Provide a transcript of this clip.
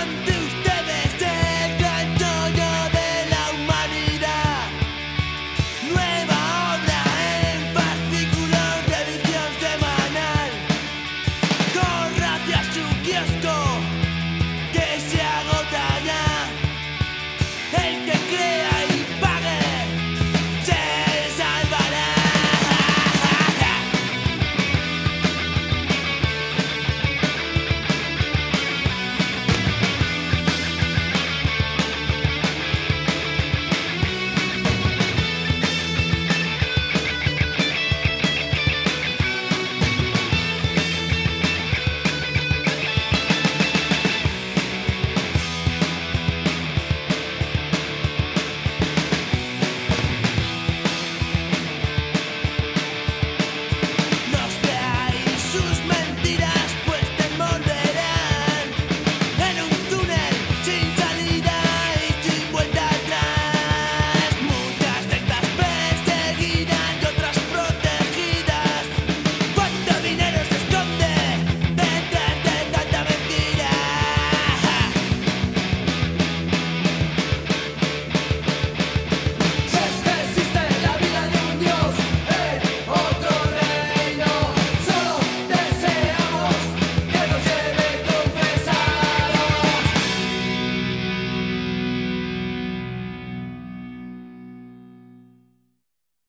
grande